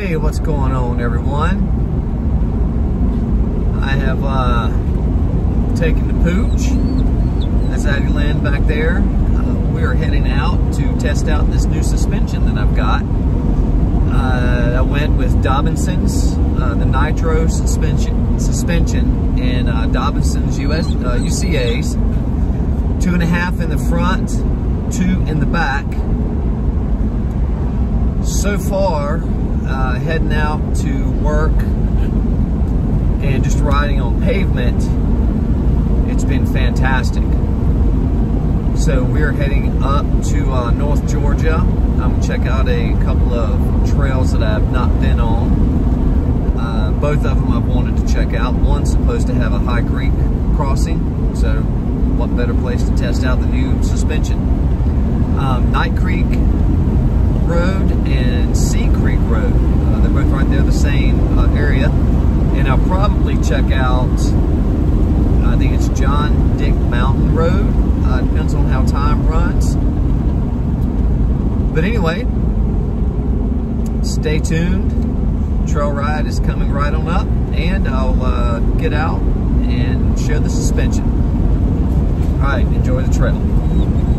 Hey, what's going on, everyone? I have uh, taken the pooch. That's Addie Land back there. Uh, we are heading out to test out this new suspension that I've got. Uh, I went with Dobinson's, uh, the Nitro suspension, suspension and uh, Dobinson's US, UCA's. Uh, two and a half in the front, two in the back. So far, uh, heading out to work and just riding on pavement, it's been fantastic. So we're heading up to uh, North Georgia. I'm gonna check out a couple of trails that I've not been on. Uh, both of them I've wanted to check out. One's supposed to have a high creek crossing, so what better place to test out the new suspension. Um, Knight Creek Road and Sea Creek Road. Uh, they're both right there, the same uh, area. And I'll probably check out, I think it's John Dick Mountain Road. Uh, depends on how time runs. But anyway, stay tuned. Trail ride is coming right on up, and I'll uh, get out and show the suspension. All right, enjoy the trail.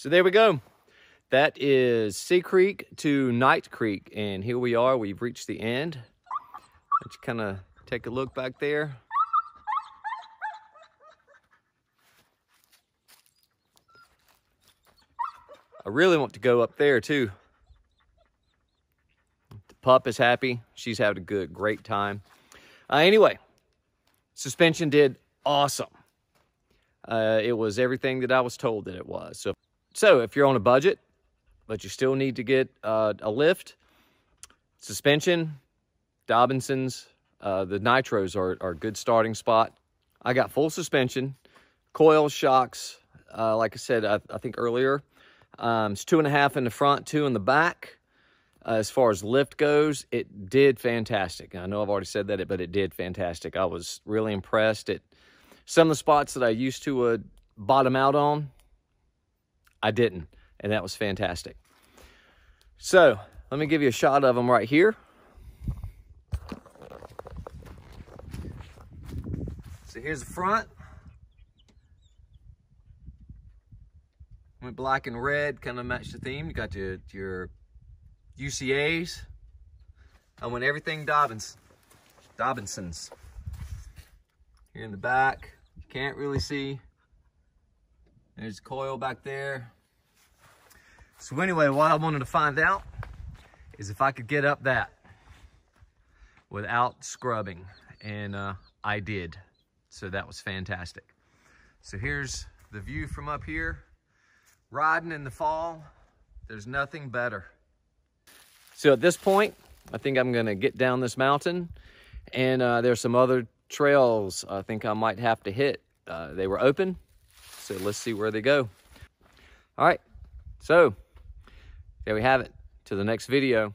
So there we go. That is Sea Creek to Knight Creek. And here we are, we've reached the end. Let's kind of take a look back there. I really want to go up there too. The pup is happy. She's had a good, great time. Uh, anyway, suspension did awesome. Uh, it was everything that I was told that it was. So, so if you're on a budget, but you still need to get uh, a lift, suspension, Dobinson's, uh, the nitros are, are a good starting spot. I got full suspension, coil shocks. Uh, like I said, I, I think earlier, um, it's two and a half in the front, two in the back. Uh, as far as lift goes, it did fantastic. I know I've already said that, but it did fantastic. I was really impressed. It some of the spots that I used to uh, bottom out on, I didn't, and that was fantastic. So let me give you a shot of them right here. So here's the front. Went black and red, kind of matched the theme. You got your, your UCAs. I went everything Dobbins, Dobinsons. Here in the back, you can't really see. There's coil back there. So anyway, what I wanted to find out is if I could get up that without scrubbing. And uh, I did. So that was fantastic. So here's the view from up here riding in the fall, there's nothing better. So at this point, I think I'm gonna get down this mountain and uh, there's some other trails I think I might have to hit. Uh, they were open, so let's see where they go. All right, so there we have it. To the next video.